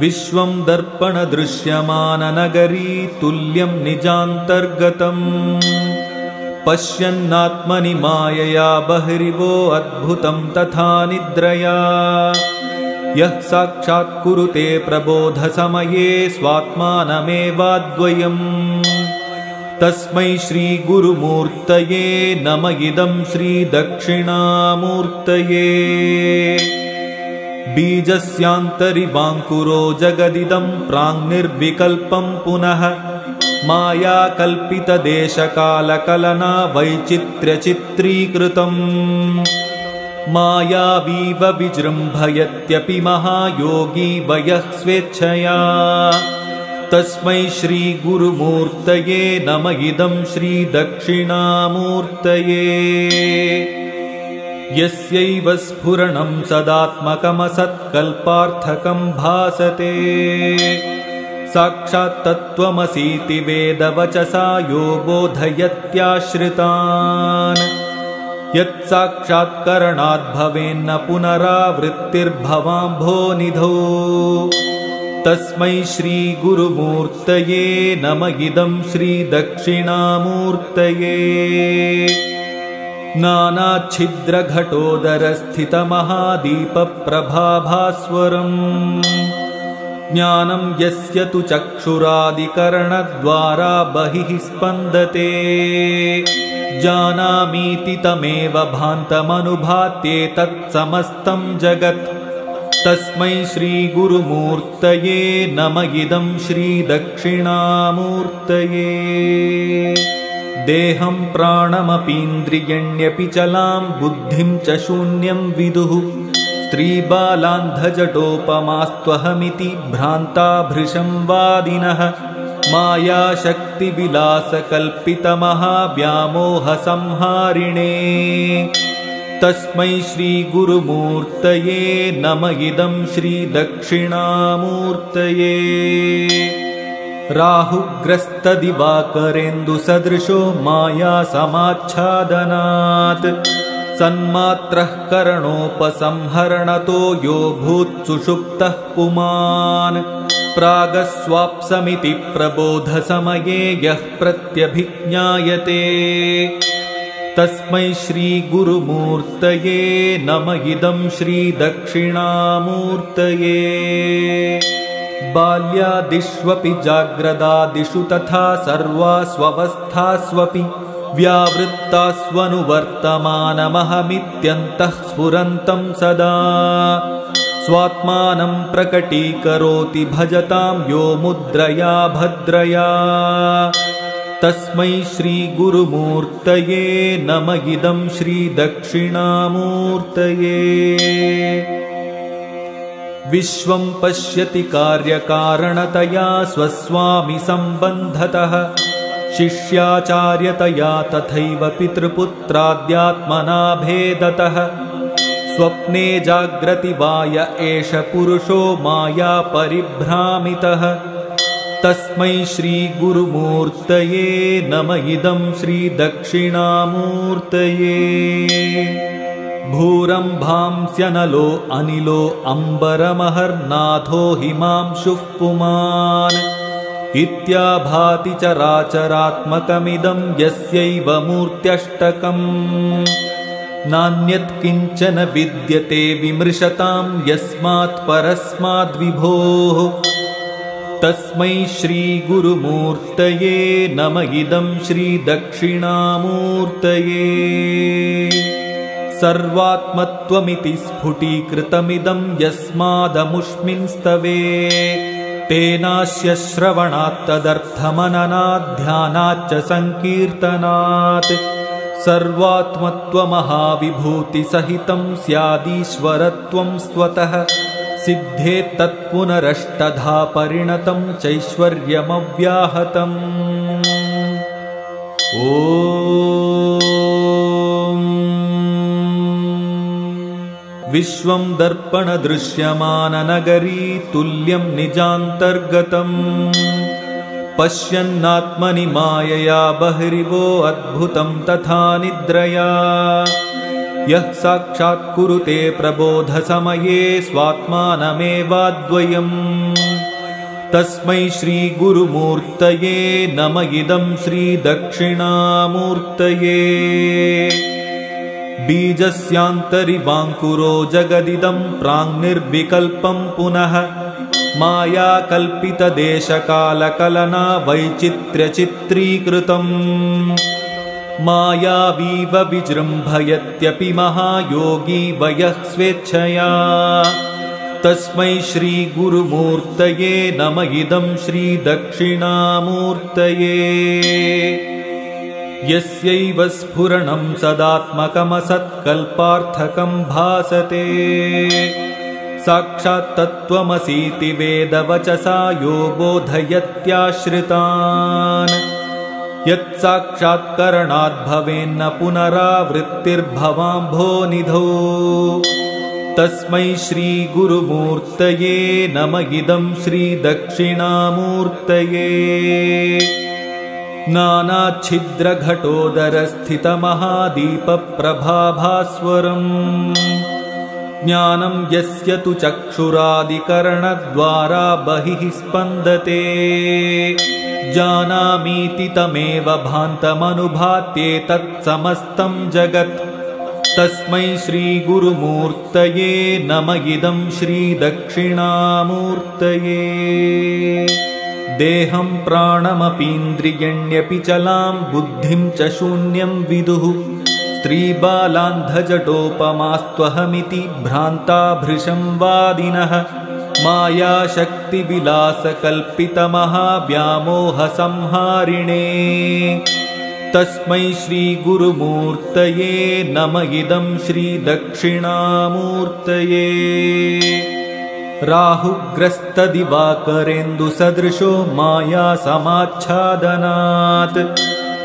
विश्वं दर्पणदृश्यमाननगरी तुल्यं निजान्तर्गतम्। पश्यन्नात्मनि मायया बह्रिवो अद्भुतं तथा निद्रया। यः साक्षात्कुरुते प्रबोधसमये स्वात्मानमेवाद्वयम्। तस्मै श्रीगुरुमूर्तये नम इदं श्रीदक्षिणामूर्तये बीजस्यान्तरिवाङ्कुरो जगदिदं प्राङ्निर्विकल्पं पुनः। मायाकल्पितदेशकालकलना वैचित्र्यचित्रीकृतम्। मायावीव विजृम्भयत्यपि महायोगी वयः स्वेच्छया। तस्मै श्रीगुरुमूर्तये नम। इदं श्रीदक्षिणामूर्तये यस्यैव स्फुरणं सदात्मकमसत्कल्पार्थकं भासते। साक्षात्तत्त्वमसीति वेदवचसा यो बोधयत्याश्रितान्। यत्साक्षात्करणाद्भवेन्न पुनरावृत्तिर्भवाम्भोनिधौ तस्मै श्रीगुरुमूर्तये नम। इदं श्रीदक्षिणामूर्तये नानाच्छिद्रघटोदरस्थितमहादीपप्रभाभास्वरम्। ज्ञानं यस्य तु चक्षुरादिकरणद्वारा बहिः स्पन्दते। जानामीति तमेव भान्तमनुभात्येतत्समस्तं जगत्। तस्मै श्रीगुरुमूर्तये नम इदं श्रीदक्षिणामूर्तये देहं प्राणमपीन्द्रियण्यपि चलां बुद्धिं च शून्यं विदुः। स्त्रीबालान्धजटोपमास्त्वहमिति भ्रान्ता भृशं वादिनः। मायाशक्तिविलासकल्पितमहाव्यामोहसंहारिणे। तस्मै श्रीगुरुमूर्तये नम इदं श्रीदक्षिणामूर्तये राहुग्रस्तदिवाकरेन्दुसदृशो मायासमाच्छादनात् सन्मात्रः करणोपसंहरणतो यो भूत्सुषुप्तः पुमान्। प्रागस्वाप्समिति प्रबोधसमये यः प्रत्यभिज्ञायते। तस्मै श्रीगुरुमूर्तये नम। इदं श्रीदक्षिणामूर्तये बाल्यादिष्वपि जाग्रदादिषु तथा सर्वास्वस्थास्वपि व्यावृत्तास्वनुवर्तमानमहमित्यन्तः स्फुरन्तं सदा। स्वात्मानं प्रकटीकरोति भजतां यो मुद्रया भद्रया। तस्मै श्रीगुरुमूर्तये नम इदं श्रीदक्षिणामूर्तये विश्वं पश्यति कार्यकारणतया स्वस्वामि सम्बन्धतः शिष्याचार्यतया तथैव पितृपुत्राद्यात्मना भेदतः। स्वप्ने जाग्रति वाय एष पुरुषो माया परिभ्रामितः। तस्मै श्रीगुरुमूर्तये नम इदं श्रीदक्षिणामूर्तये भूरम्भांस्यनलो अनिलो अम्बरमहर्नाथो हिमांशुः पुमान्। इत्याभाति चराचरात्मकमिदं यस्यैव मूर्त्यष्टकम्। नान्यत् किञ्चन विद्यते विमृशतां यस्मात् परस्माद्विभोः। तस्मै श्रीगुरुमूर्तये नम इदं श्रीदक्षिणामूर्तये सर्वात्मत्वमिति स्फुटीकृतमिदं यस्मादमुष्मिंस्तवे। तेनास्य श्रवणात्तदर्थमननाध्यानाच्च सङ्कीर्तनात्। सर्वात्मत्वमहाविभूतिसहितं स्यादीश्वरत्वं स्वतः। सिद्धेत्तत्पुनरष्टधा परिणतं चैश्वर्यमव्याहतम्। ओ विश्वं दर्पणदृश्यमाननगरी तुल्यं निजान्तर्गतम्। पश्यन्नात्मनि मायया बह्रिवो अद्भुतं तथा निद्रया। यः साक्षात्कुरुते प्रबोधसमये स्वात्मानमेवाद्वयम्। तस्मै श्रीगुरुमूर्तये नम इदं श्रीदक्षिणामूर्तये बीजस्यान्तरिवाङ्कुरो जगदिदं प्राङ्निर्विकल्पं पुनः मायाकल्पितदेशकालकलना वैचित्र्यचित्रीकृतम्। मायावीव विजृम्भयत्यपि महायोगी वयः स्वेच्छया। तस्मै श्रीगुरुमूर्तये नम। इदं श्रीदक्षिणामूर्तये यस्यैव स्फुरणं सदात्मकमसत्कल्पार्थकं भासते। साक्षात्तत्त्वमसीति वेदवचसा यो बोधयत्याश्रितान्। यत्साक्षात्करणाद्भवेन्न पुनरावृत्तिर्भवाम्भोनिधौ तस्मै श्रीगुरुमूर्तये नम। इदं श्रीदक्षिणामूर्तये नानाच्छिद्रघटोदरस्थितमहादीपप्रभाभास्वरम्। ज्ञानं यस्य तु चक्षुरादिकरणद्वारा बहिः स्पन्दते। जानामीति तमेव भान्तमनुभात्येतत्समस्तं जगत्। तस्मै श्रीगुरुमूर्तये नम इदं श्रीदक्षिणामूर्तये देहं प्राणमपीन्द्रियण्यपि चलां बुद्धिं च शून्यं विदुः। स्त्रीबालान्धजटोपमास्त्वहमिति भ्रान्ताभृशं वादिनः। मायाशक्तिविलासकल्पितमहाव्यामोहसंहारिणे। तस्मै श्रीगुरुमूर्तये नम इदं श्रीदक्षिणामूर्तये राहुग्रस्तदिवाकरेन्दुसदृशो मायासमाच्छादनात्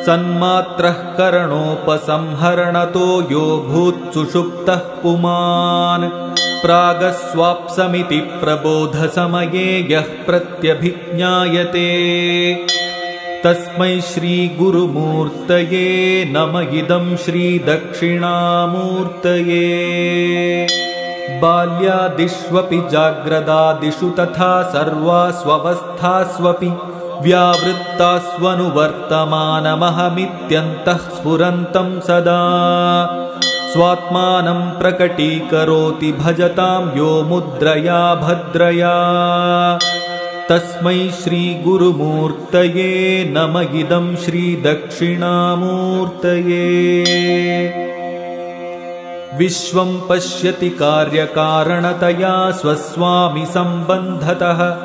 सन्मात्रः करणोपसंहरणतो यो भूत्सुषुप्तः पुमान्। प्रागस्वाप्समिति प्रबोधसमये यः प्रत्यभिज्ञायते। तस्मै श्रीगुरुमूर्तये नम इदं श्रीदक्षिणामूर्तये बाल्यादिष्वपि जाग्रदादिषु तथा सर्वास्वस्थास्वपि व्यावृत्तास्वनुवर्तमानमहमित्यन्तः स्फुरन्तं सदा। स्वात्मानं प्रकटीकरोति भजतां यो मुद्रया भद्रया। तस्मै श्रीगुरुमूर्तये नम। इदं श्रीदक्षिणामूर्तये विश्वं पश्यति कार्यकारणतया स्वस्वामि सम्बन्धतः।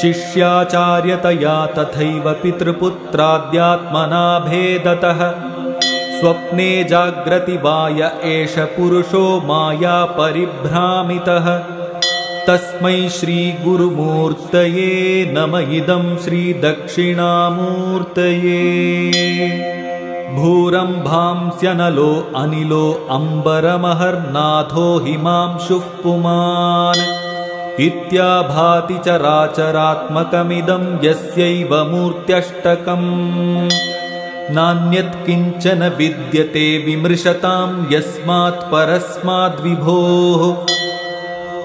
शिष्याचार्यतया तथैव पितृपुत्राद्यात्मना भेदतः स्वप्ने जाग्रति वाय एष पुरुषो माया परिभ्रामितः। तस्मै श्रीगुरुमूर्तये नम। इदं श्रीदक्षिणामूर्तये भूरम्भांस्यनलो अनिलो अम्बरमहर्नाथो हिमांशुः पुमान्। इत्याभाति चराचरात्मकमिदं यस्यैव मूर्त्यष्टकम्। नान्यत् किञ्चन विद्यते विमृशतां यस्मात् परस्माद्विभोः।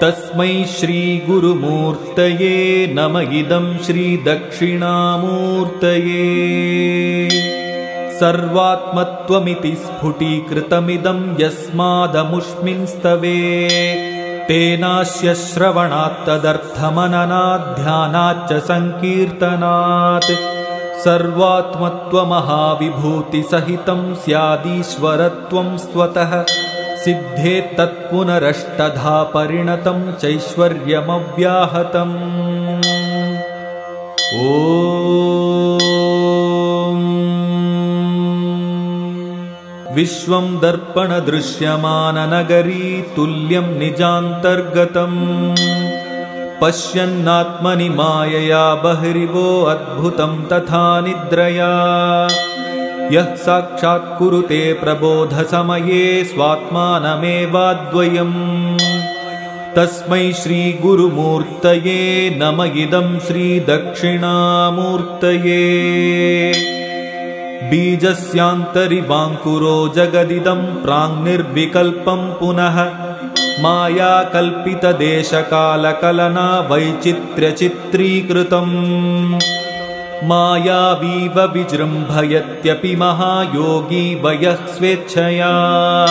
तस्मै श्रीगुरुमूर्तये नम इदं श्रीदक्षिणामूर्तये सर्वात्मत्वमिति स्फुटीकृतमिदं यस्मादमुष्मिंस्तवे। तेनास्य श्रवणात् तदर्थमननाध्यानाच्च सङ्कीर्तनात्। सर्वात्मत्वमहाविभूतिसहितं स्यादीश्वरत्वं स्वतः। सिद्धेत्तत्पुनरष्टधा परिणतं चैश्वर्यमव्याहतम्। ओ विश्वं दर्पणदृश्यमाननगरी तुल्यं निजान्तर्गतम्। पश्यन्नात्मनि मायया बहिरिवो अद्भुतं तथा निद्रया। यः साक्षात् कुरुते प्रबोधसमये स्वात्मानमेवाद्वयम्। तस्मै श्रीगुरुमूर्तये नम इदं श्रीदक्षिणामूर्तये बीजस्यान्तरिवाङ्कुरो जगदिदं प्राङ्निर्विकल्पं पुनः मायाकल्पितदेशकालकलना वैचित्र्यचित्रीकृतम्। मायावीव विजृम्भयत्यपि महायोगी वयः स्वेच्छया।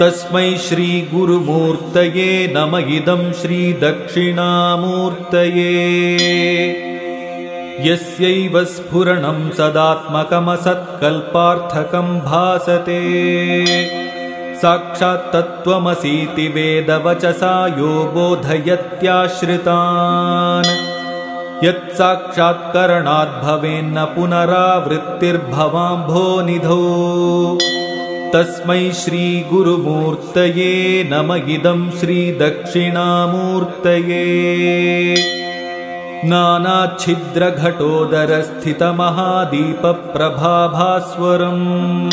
तस्मै श्रीगुरुमूर्तये नम। इदं श्रीदक्षिणामूर्तये यस्यैव स्फुरणं सदात्मकमसत्कल्पार्थकं भासते। साक्षात्तत्त्वमसीति वेदवचसा यो बोधयत्याश्रितान्। यत्साक्षात्करणाद्भवेन्न पुनरावृत्तिर्भवाम्भोनिधौ तस्मै श्रीगुरुमूर्तये नम इदं श्रीदक्षिणामूर्तये नानाच्छिद्रघटोदरस्थितमहादीपप्रभाभास्वरम्।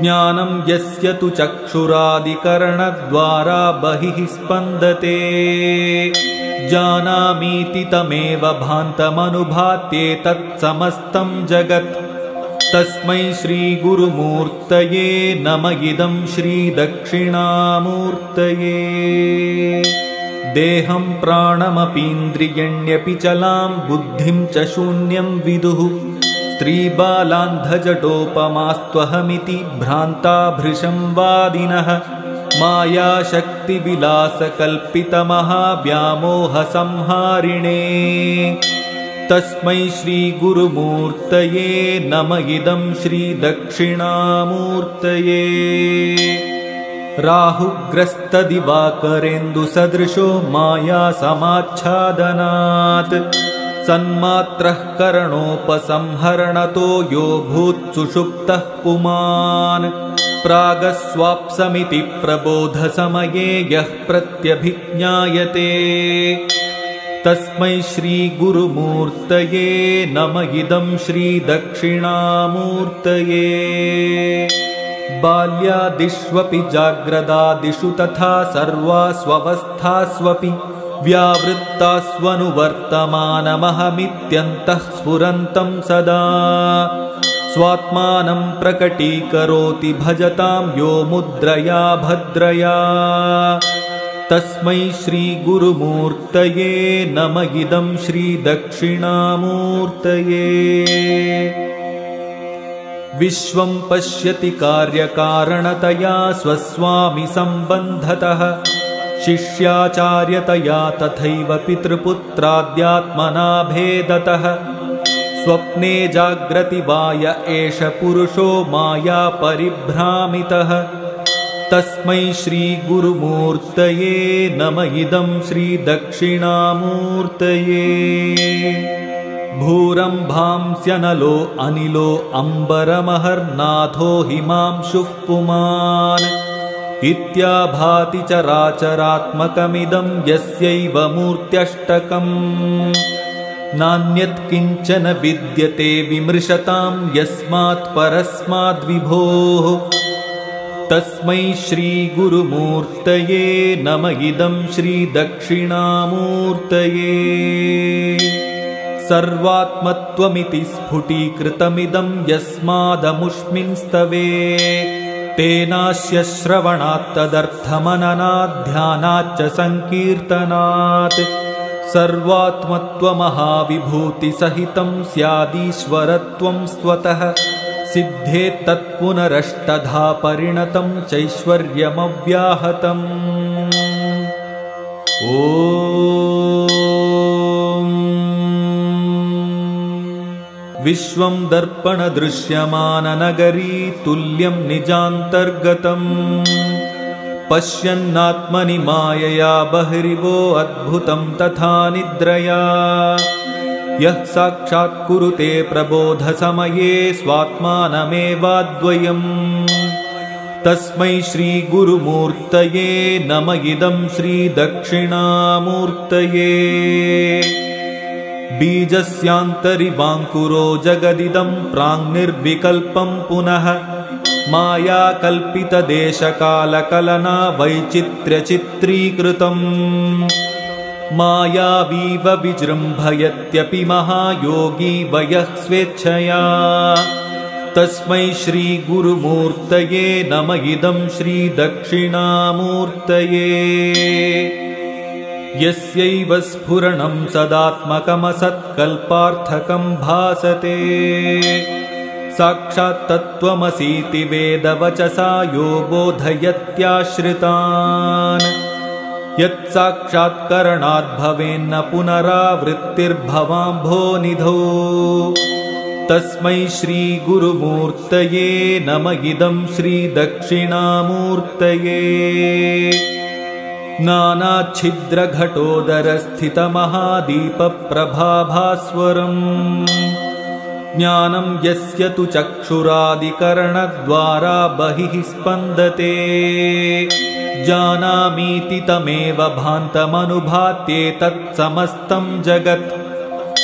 ज्ञानं यस्य तु चक्षुरादिकरणद्वारा बहिः स्पन्दते। जानामीति तमेव भान्तमनुभात्येतत्समस्तं जगत्। तस्मै श्रीगुरुमूर्तये नम इदं श्रीदक्षिणामूर्तये देहं प्राणमपीन्द्रियण्यपि चलां बुद्धिं च शून्यं विदुः। स्त्रीबालान्धजटोपमास्त्वहमिति भ्रान्ताभृशं वादिनः। मायाशक्तिविलासकल्पितमहाव्यामोहसंहारिणे। तस्मै श्रीगुरुमूर्तये नम इदं श्रीदक्षिणामूर्तये राहुग्रस्तदिवाकरेन्दुसदृशो मायासमाच्छादनात् सन्मात्रः करणोपसंहरणतो यो भूत्सुषुप्तः पुमान्। प्रागस्वाप्समिति प्रबोधसमये यः प्रत्यभिज्ञायते। तस्मै श्रीगुरुमूर्तये नम इदं श्रीदक्षिणामूर्तये बाल्यादिष्वपि जाग्रदादिषु तथा सर्वास्वस्थास्वपि व्यावृत्तास्वनुवर्तमानमहमित्यन्तः स्फुरन्तं सदा। स्वात्मानं प्रकटीकरोति भजतां यो मुद्रया भद्रया। तस्मै श्रीगुरुमूर्तये नम। इदं श्रीदक्षिणामूर्तये विश्वं पश्यति कार्यकारणतया स्वस्वामिसम्बन्धतः शिष्याचार्यतया तथैव पितृपुत्राद्यात्मना भेदतः। स्वप्ने जाग्रति वाय एष पुरुषो माया परिभ्रामितः। तस्मै श्रीगुरुमूर्तये नम इदं श्रीदक्षिणामूर्तये भूरम्भांस्यनलो अनिलो अम्बरमहर्नाथो हिमांशुः पुमान्। इत्याभाति चराचरात्मकमिदं यस्यैव मूर्त्यष्टकम्। नान्यत् किञ्चन विद्यते विमृशतां यस्मात् परस्माद्विभोः। तस्मै श्रीगुरुमूर्तये नम इदं श्रीदक्षिणामूर्तये सर्वात्मत्वमिति स्फुटीकृतमिदं यस्मादमुष्मिंस्तवे। तेनास्य श्रवणात्तदर्थमननाध्यानाच्च सङ्कीर्तनात्। सर्वात्मत्वमहाविभूतिसहितं स्यादीश्वरत्वं स्वतः। सिद्धेत्तत्पुनरष्टधा परिणतं चैश्वर्यमव्याहतम्। ओ विश्वं दर्पणदृश्यमाननगरी तुल्यं निजान्तर्गतम्। पश्यन्नात्मनि मायया बहिरिवो अद्भुतं तथा निद्रया। यः साक्षात् कुरुते प्रबोधसमये स्वात्मानमेवाद्वयम्। तस्मै श्रीगुरुमूर्तये नम इदं श्रीदक्षिणामूर्तये बीजस्यान्तरिवाङ्कुरो जगदिदं प्राङ्निर्विकल्पं पुनः। मायाकल्पितदेशकालकलना वैचित्र्यचित्रीकृतम्। मायावीव विजृम्भयत्यपि महायोगी वयः स्वेच्छया। तस्मै श्रीगुरुमूर्तये नम। इदं श्रीदक्षिणामूर्तये यस्यैव स्फुरणं सदात्मकमसत्कल्पार्थकं भासते। साक्षात्तत्त्वमसीति वेदवचसा यो बोधयत्याश्रितान् यत्साक्षात्करणाद्भवेन्न पुनरावृत्तिर्भवाम्भोनिधौ तस्मै श्रीगुरुमूर्तये नम इदं श्रीदक्षिणामूर्तये नानाच्छिद्रघटोदरस्थितमहादीपप्रभाभास्वरम्। ज्ञानं यस्य तु चक्षुरादिकरणद्वारा बहिः स्पन्दते। जानामीति तमेव भान्तमनुभात्येतत्समस्तं जगत्।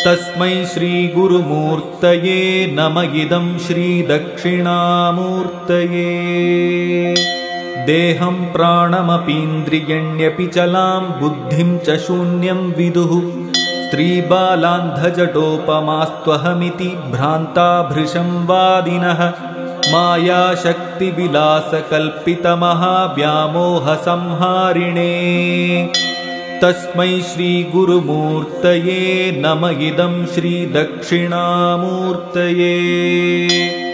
तस्मै श्रीगुरुमूर्तये नम इदं श्रीदक्षिणामूर्तये देहं प्राणमपीन्द्रियण्यपि चलां बुद्धिं च शून्यं विदुः। स्त्रीबालान्धजटोपमास्त्वहमिति भ्रान्ताभृशं वादिनः। मायाशक्तिविलासकल्पितमहाव्यामोहसंहारिणे। तस्मै श्रीगुरुमूर्तये नम इदं श्रीदक्षिणामूर्तये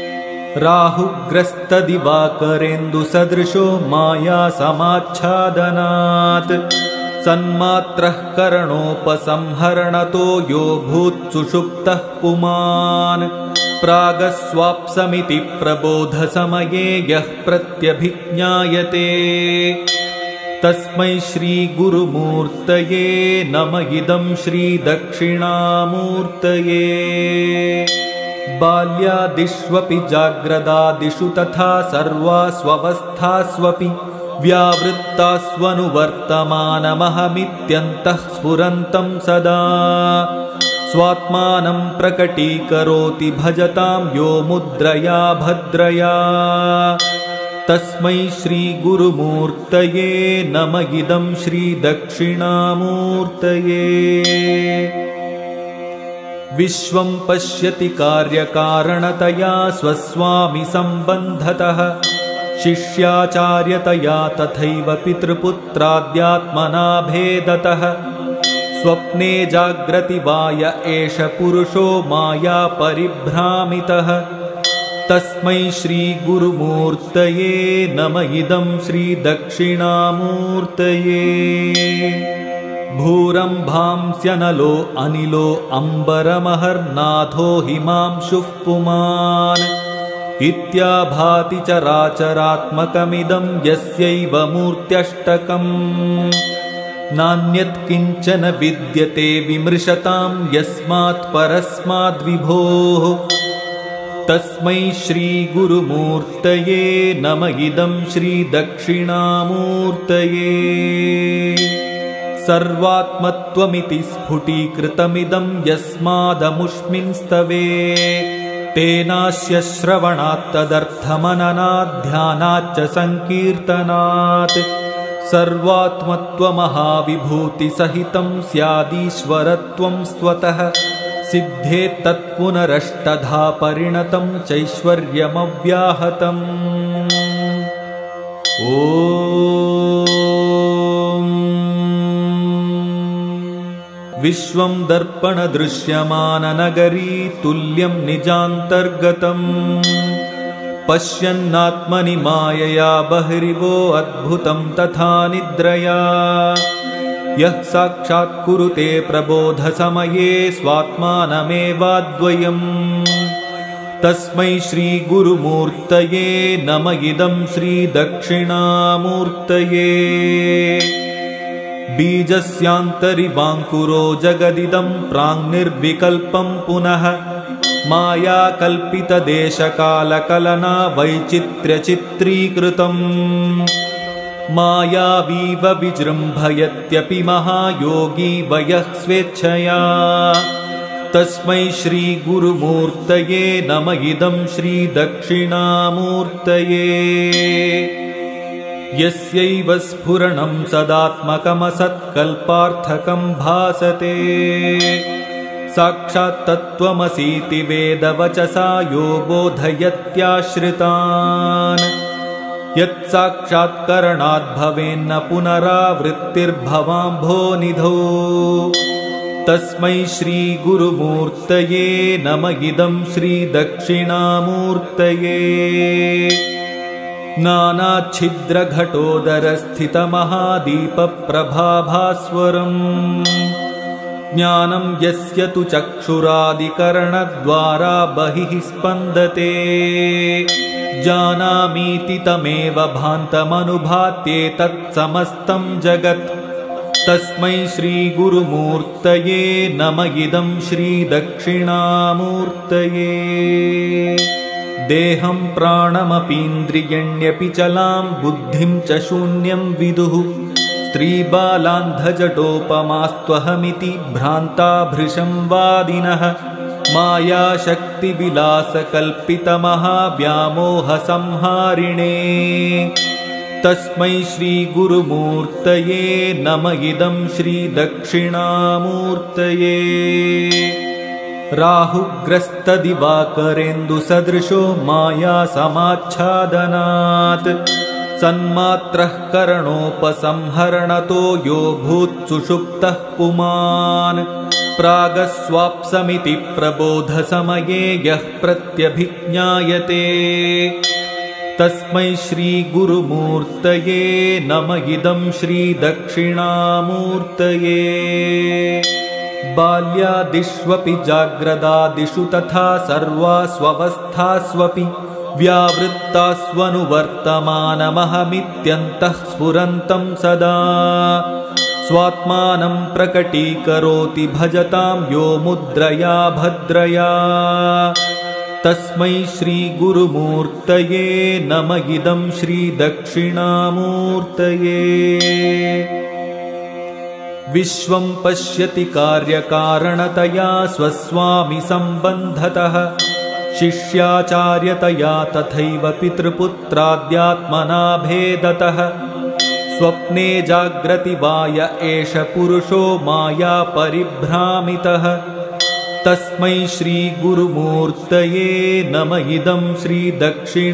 राहुग्रस्तदिवाकरेन्दुसदृशो मायासमाच्छादनात् सन्मात्रः करणोपसंहरणतो यो भूत्सुषुप्तः पुमान्। प्रागस्वाप्समिति प्रबोधसमये यः प्रत्यभिज्ञायते। तस्मै श्रीगुरुमूर्तये नम इदं श्रीदक्षिणामूर्तये बाल्यादिष्वपि जाग्रदादिषु तथा सर्वास्वस्थास्वपि व्यावृत्तास्वनुवर्तमानमहमित्यन्तः स्फुरन्तं सदा। स्वात्मानं प्रकटीकरोति भजतां यो मुद्रया भद्रया। तस्मै श्रीगुरुमूर्तये नम। इदं श्रीदक्षिणामूर्तये विश्वं पश्यति कार्यकारणतया स्वस्वामि सम्बन्धतः। शिष्याचार्यतया तथैव पितृपुत्राद्यात्मना भेदतः स्वप्ने जाग्रति वाय एष पुरुषो माया परिभ्रामितः। तस्मै श्रीगुरुमूर्तये नम इदं श्रीदक्षिणामूर्तये भूरम्भांस्यनलो अनिलो अम्बरमहर्नाथो हिमांशुः पुमान्। इत्याभाति चराचरात्मकमिदं यस्यैव मूर्त्यष्टकम्। नान्यत्किञ्चन विद्यते विमृशतां यस्मात् परस्माद्विभोः। तस्मै श्रीगुरुमूर्तये नम। इदं श्रीदक्षिणामूर्तये सर्वात्मत्वमिति स्फुटीकृतमिदं यस्मादमुष्मिंस्तवे। तेनास्य श्रवणात्तदर्थमननाध्यानाच्च सङ्कीर्तनात्। सर्वात्मत्वमहाविभूतिसहितं स्यादीश्वरत्वं स्वतः। सिद्धेत्तत्पुनरष्टधा परिणतं चैश्वर्यमव्याहतम्। ओ विश्वं दर्पणदृश्यमाननगरी तुल्यं निजान्तर्गतम्। पश्यन्नात्मनि मायया बह्रिवो अद्भुतं तथा निद्रया। यः साक्षात्कुरुते प्रबोधसमये स्वात्मानमेवाद्वयम्। तस्मै श्रीगुरुमूर्तये नम इदं श्रीदक्षिणामूर्तये बीजस्यान्तरिवाङ्कुरो जगदिदं प्राङ्निर्विकल्पं पुनः। मायाकल्पितदेशकालकलना वैचित्र्यचित्रीकृतम्। मायावीव विजृम्भयत्यपि महायोगी वयः स्वेच्छया। तस्मै श्रीगुरुमूर्तये नम। इदं श्रीदक्षिणामूर्तये यस्यैव स्फुरणं सदात्मकमसत्कल्पार्थकं भासते। साक्षात्तत्त्वमसीति वेदवचसा यो बोधयत्याश्रितान्। यत्साक्षात्करणाद्भवेन्न पुनरावृत्तिर्भवाम्भोनिधौ तस्मै श्रीगुरुमूर्तये नम इदं श्रीदक्षिणामूर्तये नानाच्छिद्रघटोदरस्थितमहादीपप्रभाभास्वरम्। ज्ञानं यस्य तु चक्षुरादिकरणद्वारा बहिः स्पन्दते। जानामीति तमेव भान्तमनुभात्येतत्समस्तं जगत्। तस्मै श्रीगुरुमूर्तये नम इदं श्रीदक्षिणामूर्तये देहं प्राणमपीन्द्रियण्यपि चलां बुद्धिं च शून्यं विदुः। स्त्रीबालान्धजटोपमास्त्वहमिति भ्रान्ता भृशं वादिनः। मायाशक्तिविलासकल्पितमहाव्यामोहसंहारिणे। तस्मै श्रीगुरुमूर्तये नम इदं श्रीदक्षिणामूर्तये राहुग्रस्तदिवाकरेन्दुसदृशो मायासमाच्छादनात् सन्मात्रः करणोपसंहरणतो यो भूत्सुषुप्तः पुमान्। प्रागस्वाप्समिति प्रबोधसमये यः प्रत्यभिज्ञायते। तस्मै श्रीगुरुमूर्तये नम इदं श्रीदक्षिणामूर्तये बाल्यादिष्वपि जाग्रदादिषु तथा सर्वास्वस्थास्वपि व्यावृत्तास्वनुवर्तमानमहमित्यन्तः स्फुरन्तं सदा। स्वात्मानं प्रकटीकरोति भजतां यो मुद्रया भद्रया। तस्मै श्रीगुरुमूर्तये नम इदं श्रीदक्षिणामूर्तये विश्वं पश्यति कार्यकारणतया स्वस्वामि सम्बन्धतः। शिष्याचार्यतया तथैव पितृपुत्राद्यात्मना भेदतः। स्वप्ने जाग्रति वाय एष पुरुषो माया परिभ्रामितः। तस्मै श्रीगुरुमूर्तये नम इदं श्रीदक्षिणामूर्तये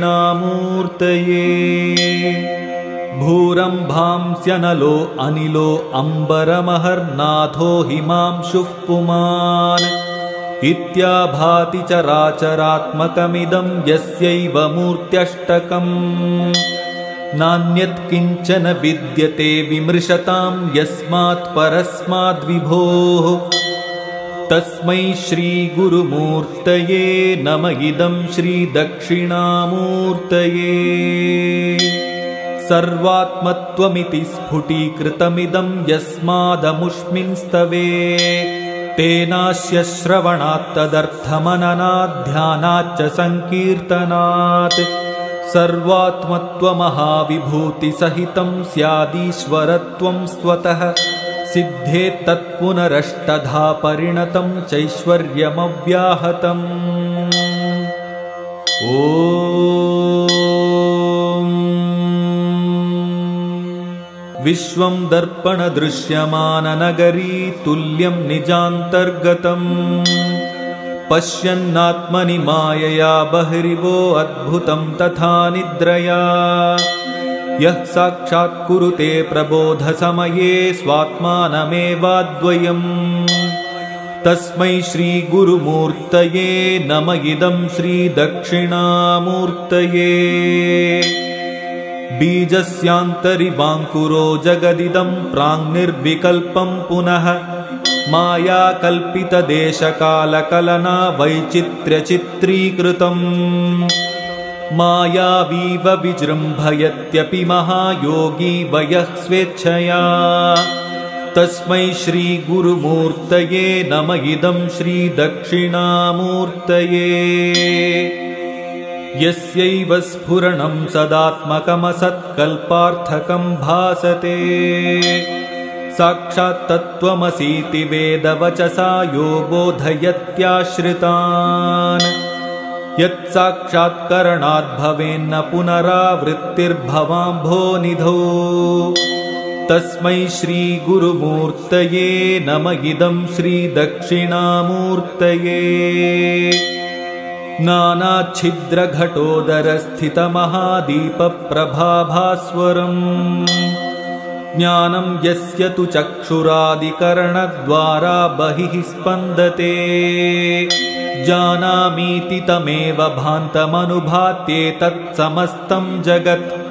भूरम्भांस्यनलो अनिलो अम्बरमहर्नाथो हिमांशुः पुमान्। इत्याभाति चराचरात्मकमिदं यस्यैव मूर्त्यष्टकम्। नान्यत् किञ्चन विद्यते विमृशतां यस्मात् परस्माद्विभोः। तस्मै श्रीगुरुमूर्तये नम इदं श्रीदक्षिणामूर्तये सर्वात्मत्वमिति स्फुटीकृतमिदं यस्मादमुष्मिंस्तवे। तेनास्य श्रवणात्तदर्थमननाध्यानाच्च सङ्कीर्तनात्। सर्वात्मत्वमहाविभूतिसहितं स्यादीश्वरत्वं स्वतः। सिद्धेत्तत्पुनरष्टधा परिणतं चैश्वर्यमव्याहतम्। ओ विश्वं दर्पणदृश्यमाननगरी तुल्यं निजान्तर्गतम्। पश्यन्नात्मनि मायया बह्रिवो अद्भुतं तथा निद्रया। यः साक्षात्कुरुते प्रबोधसमये स्वात्मानमेवाद्वयम्। तस्मै श्रीगुरुमूर्तये नम इदं श्रीदक्षिणामूर्तये बीजस्यान्तरिवाङ्कुरो जगदिदं प्राङ्निर्विकल्पं पुनः। मायाकल्पितदेशकालकलना वैचित्र्यचित्रीकृतम् मायावीव विजृम्भयत्यपि महायोगी वयः स्वेच्छया। तस्मै श्रीगुरुमूर्तये नम। इदं श्रीदक्षिणामूर्तये यस्यैव स्फुरणं सदात्मकमसत्कल्पार्थकं भासते। साक्षात्तत्त्वमसीति वेदवचसा यो बोधयत्याश्रितान् यत्साक्षात्करणाद्भवेन्न पुनरावृत्तिर्भवाम्भोनिधौ तस्मै श्रीगुरुमूर्तये नम इदं श्रीदक्षिणामूर्तये नानाच्छिद्रघटोदरस्थितमहादीपप्रभाभास्वरम्। ज्ञानं यस्य तु चक्षुरादिकरणद्वारा बहिः स्पन्दते। जानामीति तमेव भान्तमनुभात्येतत्समस्तं जगत्।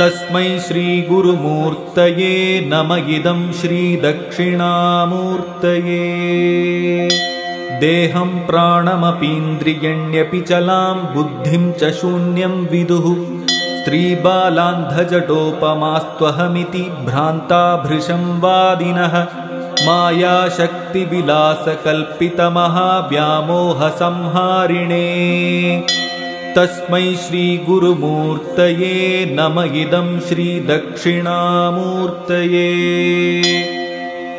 तस्मै श्रीगुरुमूर्तये नम इदं श्रीदक्षिणामूर्तये देहं प्राणमपीन्द्रियण्यपि चलां बुद्धिं च शून्यं विदुः। स्त्रीबालान्धजटोपमास्त्वहमिति भ्रान्ताभृशं वादिनः। मायाशक्तिविलासकल्पितमहाव्यामोहसंहारिणे। तस्मै श्रीगुरुमूर्तये नम इदं श्रीदक्षिणामूर्तये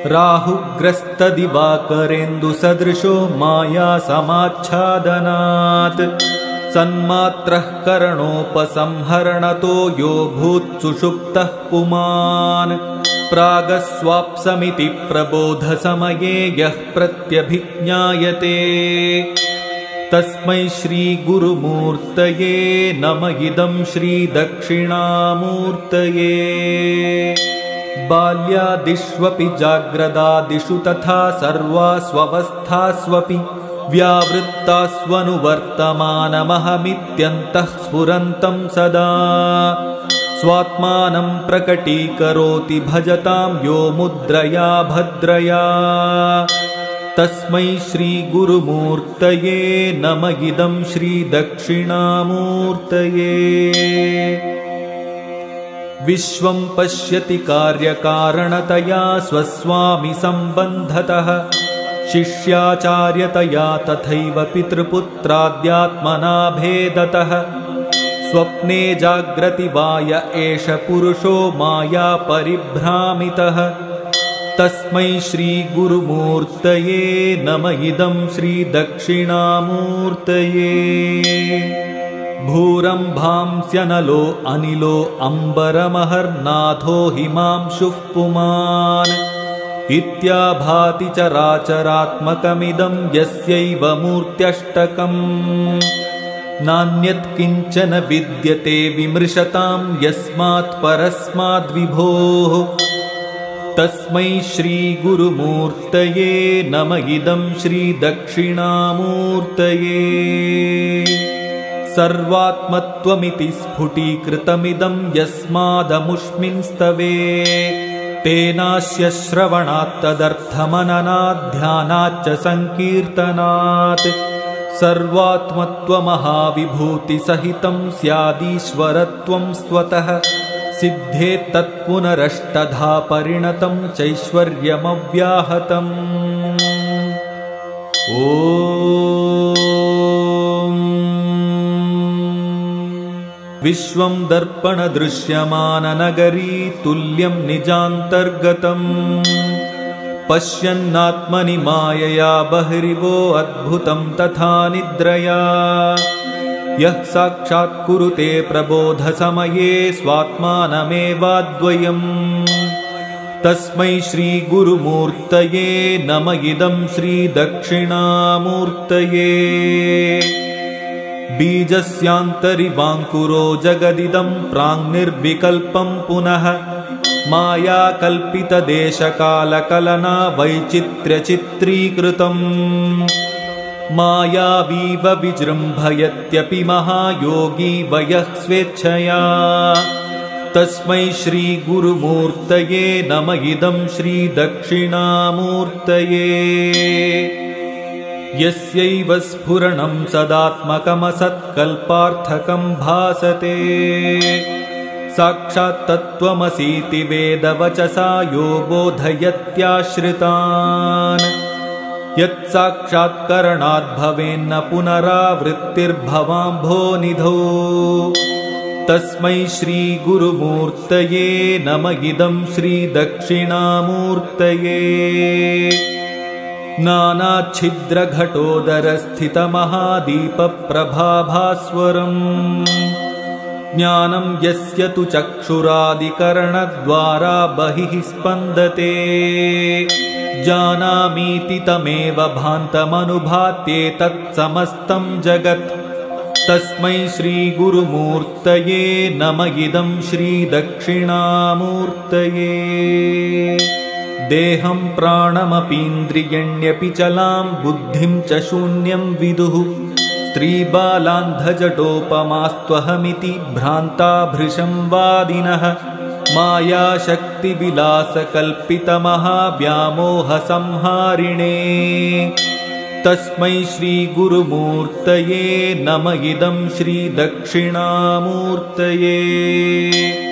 राहुग्रस्तदिवाकरेन्दुसदृशो मायासमाच्छादनात् सन्मात्रः करणोपसंहरणतो यो भूत्सुषुप्तः पुमान्। प्रागस्वाप्समिति प्रबोधसमये यः प्रत्यभिज्ञायते। तस्मै श्रीगुरुमूर्तये नम इदं श्रीदक्षिणामूर्तये बाल्यादिष्वपि जाग्रदादिषु तथा सर्वास्वस्थास्वपि व्यावृत्तास्वनुवर्तमानमहमित्यन्तः स्फुरन्तं सदा। स्वात्मानं प्रकटीकरोति भजतां यो मुद्रया भद्रया। तस्मै श्रीगुरुमूर्तये नम। इदं श्रीदक्षिणामूर्तये विश्वं पश्यति कार्यकारणतया स्वस्वामि सम्बन्धतः। शिष्याचार्यतया तथैव पितृपुत्राद्यात्मना भेदतः स्वप्ने जाग्रति वाय एष पुरुषो माया परिभ्रामितः। तस्मै श्रीगुरुमूर्तये नम। इदं श्रीदक्षिणामूर्तये भूरम्भांस्यनलो अनिलो अम्बरमहर्नाथो हिमांशुः पुमान्। इत्याभाति चराचरात्मकमिदं यस्यैव मूर्त्यष्टकम्। नान्यत्किञ्चन विद्यते विमृशतां यस्मात् परस्माद्विभोः। तस्मै श्रीगुरुमूर्तये नम इदं श्रीदक्षिणामूर्तये सर्वात्मत्वमिति स्फुटीकृतमिदं यस्मादमुष्मिंस्तवे। तेनास्य श्रवणात्तदर्थमननाध्यानाच्च सङ्कीर्तनात्। सर्वात्मत्वमहाविभूतिसहितं स्यादीश्वरत्वं स्वतः। सिद्धेत्तत्पुनरष्टधा परिणतं चैश्वर्यमव्याहतम्। ओ विश्वं दर्पणदृश्यमाननगरी तुल्यं निजान्तर्गतम्। पश्यन्नात्मनि मायया बह्रिवो अद्भुतं तथा निद्रया। यः साक्षात् कुरुते प्रबोधसमये स्वात्मानमेवाद्वयम्। तस्मै श्रीगुरुमूर्तये नम इदं श्रीदक्षिणामूर्तये बीजस्यान्तरिवाङ्कुरो जगदिदं प्राङ्निर्विकल्पं पुनः। मायाकल्पितदेशकालकलना वैचित्र्यचित्रीकृतम्। मायावीव विजृम्भयत्यपि महायोगी वयः स्वेच्छया। तस्मै श्रीगुरुमूर्तये नम। इदं श्रीदक्षिणामूर्तये यस्यैव स्फुरणं सदात्मकमसत्कल्पार्थकं भासते। साक्षात्तत्त्वमसीति वेदवचसा यो बोधयत्याश्रितान् यत्साक्षात्करणाद्भवेन्न पुनरावृत्तिर्भवाम्भोनिधौ तस्मै श्रीगुरुमूर्तये नम इदं श्रीदक्षिणामूर्तये नानाच्छिद्रघटोदरस्थितमहादीपप्रभाभास्वरम्। ज्ञानं यस्य तु चक्षुरादिकरणद्वारा बहिः स्पन्दते। जानामीति तमेव भान्तमनुभात्येतत्समस्तं जगत्। तस्मै श्रीगुरुमूर्तये नम इदं श्रीदक्षिणामूर्तये देहं प्राणमपीन्द्रियण्यपि चलां बुद्धिं च शून्यं विदुः। स्त्रीबालान्धजटोपमास्त्वहमिति भ्रान्ताभृशं वादिनः। मायाशक्तिविलासकल्पितमहाव्यामोहसंहारिणे। तस्मै श्रीगुरुमूर्तये नम इदं श्रीदक्षिणामूर्तये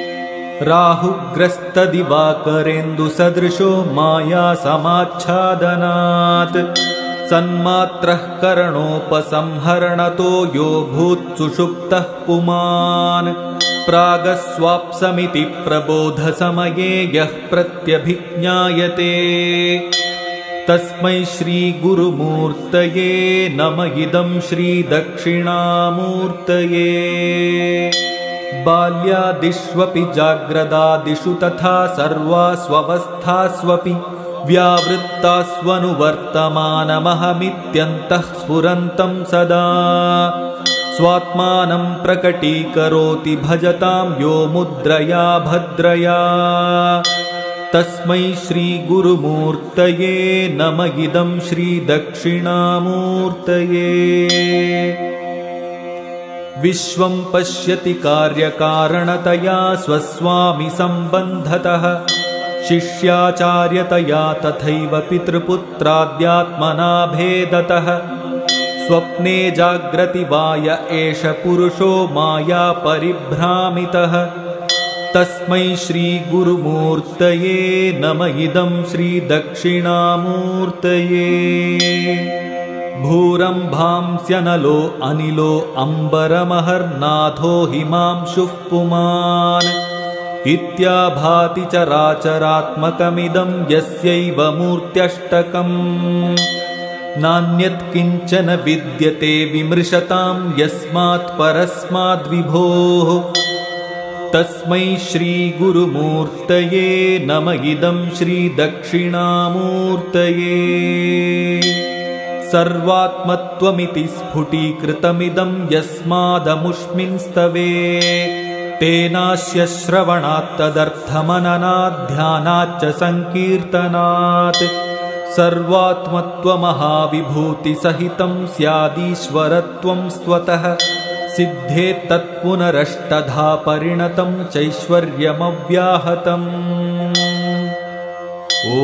राहुग्रस्तदिवाकरेन्दुसदृशो माया समाच्छादनात्। सन्मात्रः करणोपसंहरणतो यो भूत्सुषुप्तः पुमान्। प्रागस्वाप्समिति प्रबोधसमये यः प्रत्यभिज्ञायते। तस्मै श्रीगुरुमूर्तये नम इदं श्रीदक्षिणामूर्तये बाल्यादिष्वपि जाग्रदादिषु तथा सर्वास्वस्थास्वपि व्यावृत्तास्वनुवर्तमानमहमित्यन्तः स्फुरन्तं सदा। स्वात्मानं प्रकटीकरोति भजतां यो मुद्रया भद्रया। तस्मै श्रीगुरुमूर्तये नम। इदं श्रीदक्षिणामूर्तये विश्वं पश्यति कार्यकारणतया स्वस्वामि सम्बन्धतः। शिष्याचार्यतया तथैव पितृपुत्राद्यात्मना भेदतः स्वप्ने जाग्रति वाय एष पुरुषो माया परिभ्रामितः। तस्मै श्रीगुरुमूर्तये नम। इदं श्रीदक्षिणामूर्तये भूरम्भांस्यनलो अनिलो अम्बरमहर्नाथो हिमांशुः पुमान्। इत्याभाति चराचरात्मकमिदं यस्यैव मूर्त्यष्टकम्। नान्यत्किञ्चन विद्यते विमृशतां यस्मात् परस्माद्विभोः। तस्मै श्रीगुरुमूर्तये नम इदं श्रीदक्षिणामूर्तये सर्वात्मत्वमिति स्फुटीकृतमिदं यस्मादमुष्मिंस्तवे। तेनास्य श्रवणात्तदर्थमननाध्यानाच्च सङ्कीर्तनात्। सर्वात्मत्वमहाविभूतिसहितं स्यादीश्वरत्वं स्वतः। सिद्धेत्तत्पुनरष्टधा परिणतं चैश्वर्यमव्याहतम्। ओ